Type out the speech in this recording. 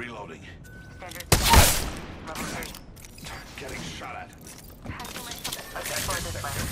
Reloading. Standard. Level three. Getting shot at. Patching. Okay, for this way.